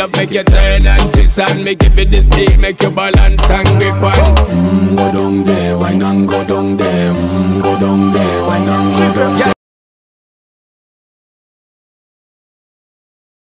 love make you turn and twist and make it with this stick, make you balance and grip on. Mm, go down there, why not go down there? Mm, go down there, why not go down there?